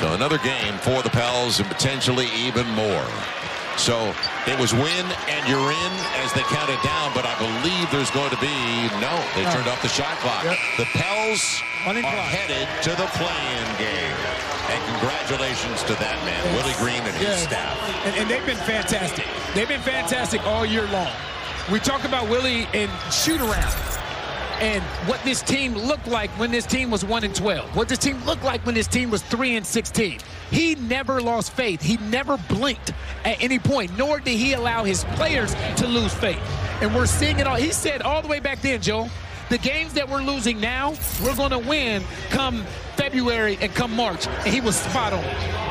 So another game for the Pels and potentially even more. So it was win and you're in as they counted down, but I believe there's going to be no. They turned off the shot clock. Yep. The Pels are headed to the play-in game. And congratulations to that man, Willie Green and his Yes. staff. And, and they've been fantastic. They've been fantastic all year long. We talk about Willie and shoot around and what this team looked like when this team was 1 and 12. What this team looked like when this team was 3 and 16. He never lost faith. He never blinked at any point, nor did he allow his players to lose faith. And we're seeing it all. He said all the way back then, Joe, the games that we're losing now, we're going to win come February and come March. And he was spot on.